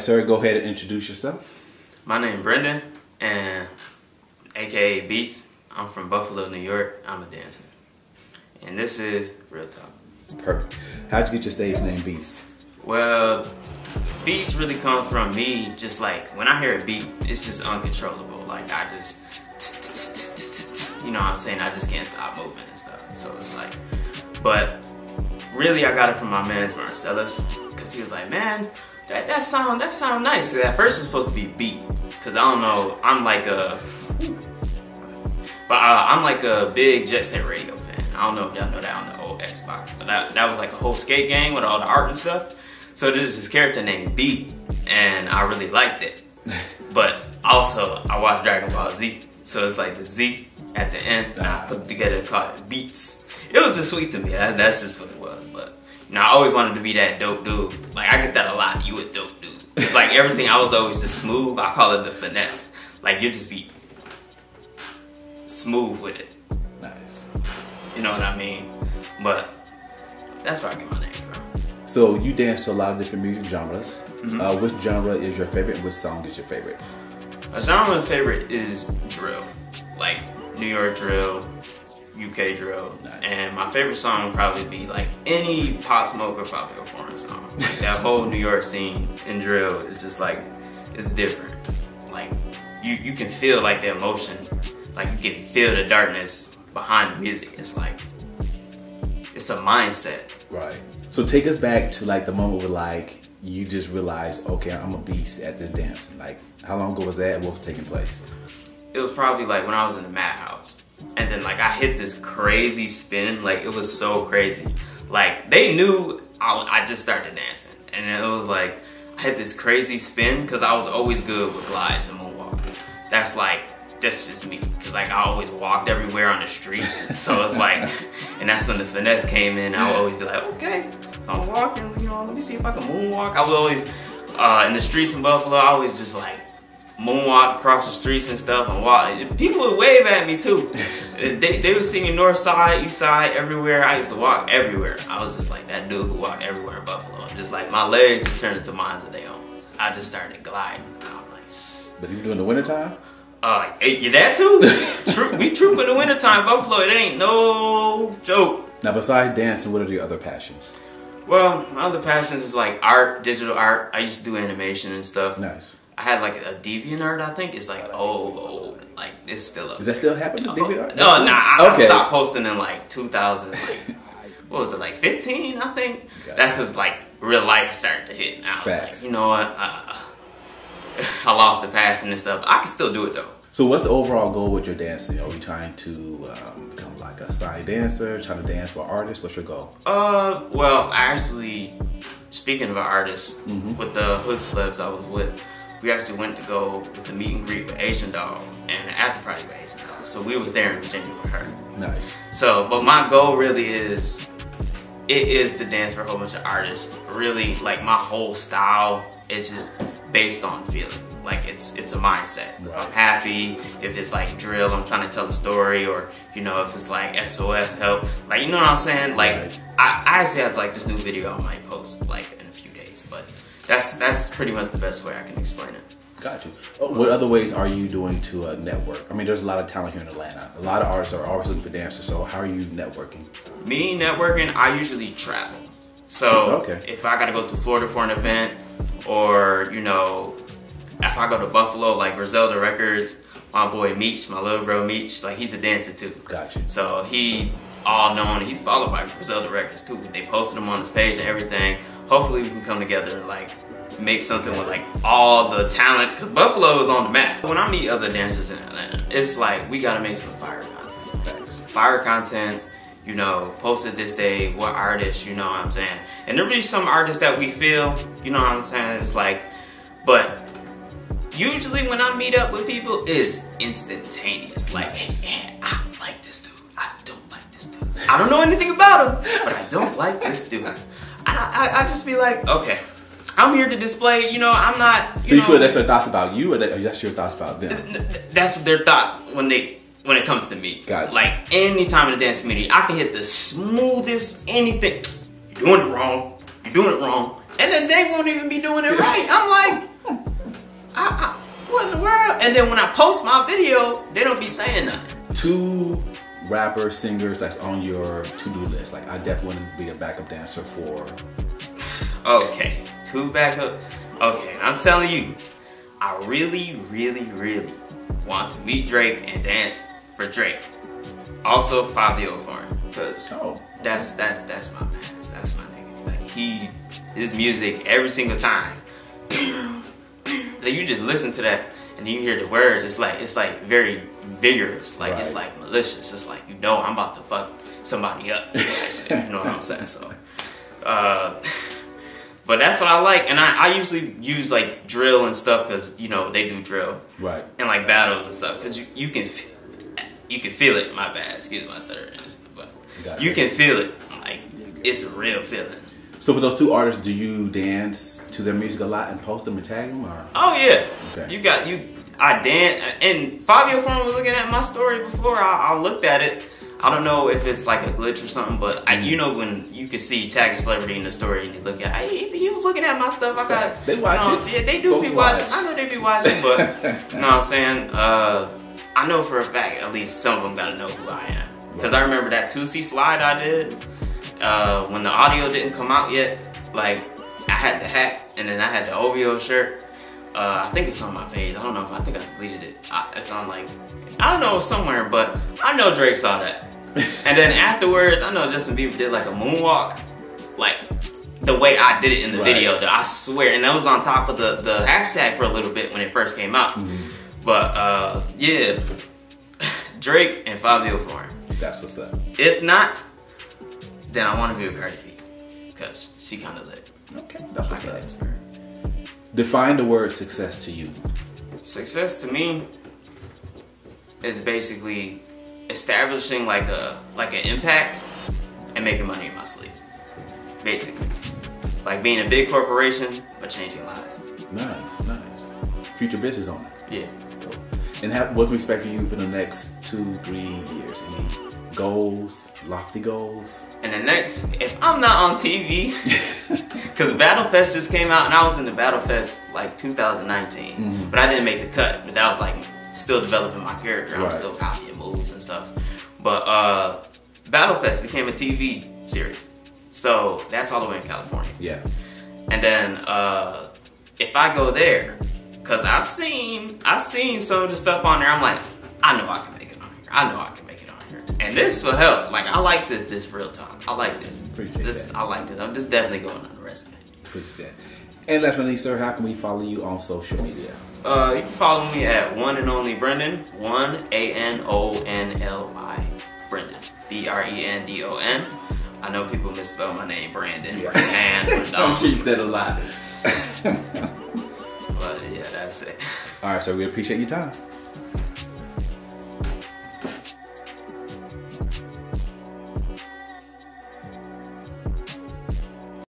sir, go ahead and introduce yourself. My name is Brendon, and AKA Beatz. I'm from Buffalo, New York. I'm a dancer, and this is Reel Talk. Perfect. How'd you get your stage name, Beatz? Well, beats really come from me. Just like when I hear a beat, it's just uncontrollable. Like I just, you know what I'm saying? I just can't stop moving and stuff. So it's like, but really, I got it from my man Marcellus, because he was like, man, that, that sound that sound nice. At first, it's supposed to be beat, because I don't know. I'm like a, but uh, I'm like a big Jet Set Radio fan. I don't know if y'all know that on the old Xbox, but that, that was like a whole skate game with all the art and stuff. So there's this character named Beat, and I really liked it. But also, I watched Dragon Ball Z, so it's like the Z at the end, and I put together called Beatz. It was just sweet to me. That, that's just what it was. But you know, I always wanted to be that dope dude. Like I get that a lot. You a dope dude. It's like everything, I was always just smooth. I call it the finesse. Like you just be smooth with it. Nice. You know what I mean? But that's where I get my name from. So you dance to a lot of different music genres. Uh, which genre is your favorite which song is your favorite? A genre favorite is drill, like New York drill, UK drill, Nice. and my favorite song would probably be like any Pop Smoke or Fivio Foreign song. Like that whole New York scene in drill is just like it's different. Like you you can feel like the emotion, like you can feel the darkness behind the music. It's like it's a mindset. Right. So take us back to like the moment where like you just realized, okay, I'm a beast at this dancing. Like, how long ago was that? What was taking place? it was probably like when I was in the madhouse. And then like I hit this crazy spin, like it was so crazy. Like they knew I, I just started dancing. And it was like I hit this crazy spin because I was always good with glides and moonwalk. That's like, that's just me. Cause like I always walked everywhere on the street. so it's like, and that's when the finesse came in. I would always be like, okay, so I'm walking, you know, let me see if I can moonwalk. I was always, uh, in the streets in Buffalo, I always just like, moonwalk across the streets and stuff and walk. People would wave at me too. they, they would see me north side, east side, everywhere. I used to walk everywhere. I was just like that dude who walked everywhere in Buffalo. And just like my legs just turned into minds of their own. I just started gliding. I'm like, "S- But even during the wintertime? uh, hey, you that too? Troop, we troop in the wintertime, Buffalo. It ain't no joke. Now, besides dancing, what are your other passions? Well, my other passions is like art, digital art. I used to do animation and stuff. Nice. I had like a DeviantArt, I think. It's like oh, old. Like it's still up. Is that still happening? Oh, DeviantArt? No, nah. I Okay. stopped posting in like 2000. Like, what was it, like 15? I think. Gotcha. That's just like real life started to hit. I was Facts. like, you know what? Uh, I lost the passion and stuff. I can still do it though. So, what's the overall goal with your dancing? Are you trying to um, become like a side dancer, trying to dance for artists? What's your goal? Uh, well, actually, speaking of artists, with the Hood Celebs I was with, we actually went to go with the meet and greet with Asian Doll and an after party with Asian Doll. So we was there in Virginia with her. Nice. So, but my goal really is, it is to dance for a whole bunch of artists. Really, like my whole style is just based on feeling. Like it's it's a mindset. If I'm happy, if it's like drill, I'm trying to tell a story, or you know, if it's like SOS help, like you know what I'm saying. Like Right. I, I actually have like this new video I might post like but that's that's pretty much the best way I can explain it. Got you. Oh, What other ways are you doing to uh, network? I mean, there's a lot of talent here in Atlanta. A lot of artists are always looking for dancers. So, how are you networking? Me networking, I usually travel. So Okay. if I gotta go to Florida for an event, or you know, if I go to Buffalo, like Griselda Records, my boy Meech, my little bro Meech, like he's a dancer too. Got you. So he all known, he's followed by Griselda Records too. They posted him on his page and everything. Hopefully we can come together and like make something with like all the talent, cause Buffalo is on the map. When I meet other dancers in Atlanta, it's like we gotta make some fire content fire content, you know, posted this day, what artists, you know what I'm saying? And there be some artists that we feel, you know what I'm saying? It's like, but usually when I meet up with people, it's instantaneous. Like, hey, man, I like this dude. I don't like this dude. I don't know anything about him, but I don't like this dude. I, I, I just be like, okay, I'm here to display, you know, I'm not. You So, you know, feel that's their thoughts about you, or, that, that's your thoughts about them? that's their thoughts when they when it comes to me. Gotcha. Like anytime in the dance community, I can hit the smoothest anything. You're doing it wrong. You're doing it wrong. And then they won't even be doing it right. I'm like, I, I, what in the world? And then when I post my video, they don't be saying nothing. Two rappers, singers that's on your to-do list. Like I definitely want to be a backup dancer for. Okay, two backup. Okay, I'm telling you, I really, really, really want to meet Drake and dance for Drake. Also, Fivio Foreign, because Oh. that's that's that's my man. That's my nigga. Like he, his music every single time. Like you just listen to that and you hear the words. It's like it's like very vigorous. Like it's like malicious. It's like you know I'm about to fuck somebody up. You know what I'm saying? So, uh, but that's what I like. And I, I usually use like drill and stuff because you know they do drill Right. and like battles and stuff because you, you can f- you can feel it. My bad, excuse my stutter, but you can feel it. Like it's a real feeling. So for those two artists, do you dance to their music a lot and post them and tag them, or? Oh yeah, Okay. you got you. I dance and Fivio Foreign was looking at my story before. I, I looked at it. I don't know if it's like a glitch or something, but I, you know when you can see tag a celebrity in the story and you look at, he was looking at my stuff. I got They watch you know, it. Yeah, they do Folks be watching. watch. I know they be watching, but you know what I'm saying. Uh, I know for a fact at least some of them gotta know who I am because I remember that Toosie Slide I did uh, when the audio didn't come out yet. Like I had the hat and then I had the OVO shirt. Uh, I think it's on my page. I don't know if I think I deleted it. I, it's on like I don't know somewhere, but I know Drake saw that. and then afterwards, I know Justin Bieber did like a moonwalk, like the way I did it in the Right. video. That I swear, and that was on top of the the hashtag for a little bit when it first came out. Mm-hmm. But uh, yeah, Drake and Fivio Foreign. That's what's up. If not, then I want to be with Cardi B because she kind of lit. Okay, that's I what's can up. experience. Define the word success to you. Success to me is basically establishing like a like an impact and making money in my sleep. Basically, like being a big corporation but changing lives. Nice, nice. Future business owner. Yeah. And have, what do we expect from you for the next two, three years? Any goals, lofty goals? And the next, if I'm not on TV, because Battlefest just came out and I was in the Battlefest like 2019, but I didn't make the cut. But that was like still developing my character. I'm still copying moves and stuff. But uh, Battle Fest became a TV series, so that's all the way in California. Yeah. And then uh, if I go there, cause I've seen I've seen some of the stuff on there. I'm like, I know I can I know I can make it on here. And this will help. Like I like this. This real talk. I like this. Appreciate this. that. I like this. I'm just definitely going on the resume. Appreciate that. And last but not least, sir, how can we follow you on social media? Uh, you can follow me at one and only Brendon. One A N O N L I. Brendon. B R E N D O N. I know people misspell my name, Brandon, Yeah. Brandon, I'm sure you Brandon. a lot. but yeah, that's it. All right, so we appreciate your time.